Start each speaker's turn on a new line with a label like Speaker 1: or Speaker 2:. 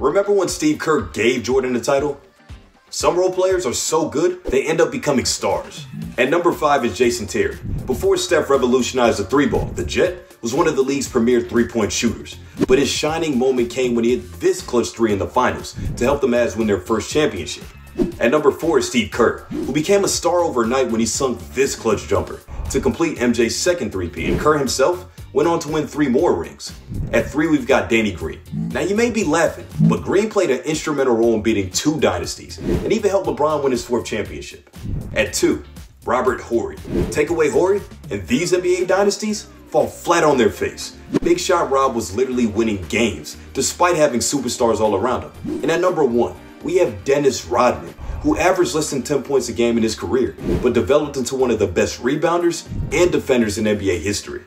Speaker 1: Remember when Steve Kerr gave Jordan the title? Some role players are so good, they end up becoming stars. At number 5 is Jason Terry. Before Steph revolutionized the three ball, the Jet was one of the league's premier three point shooters. But his shining moment came when he hit this clutch three in the finals to help the Mavs win their first championship. At number 4 is Steve Kerr, who became a star overnight when he sunk this clutch jumper to complete MJ's second three-peat, and Kerr himself went on to win three more rings. At three, we've got Danny Green. Now, you may be laughing, but Green played an instrumental role in beating two dynasties and even helped LeBron win his fourth championship. At two, Robert Horry. Take away Horry, and these NBA dynasties fall flat on their face. Big Shot Rob was literally winning games despite having superstars all around him. And at number one, we have Dennis Rodman, who averaged less than 10 points a game in his career, but developed into one of the best rebounders and defenders in NBA history.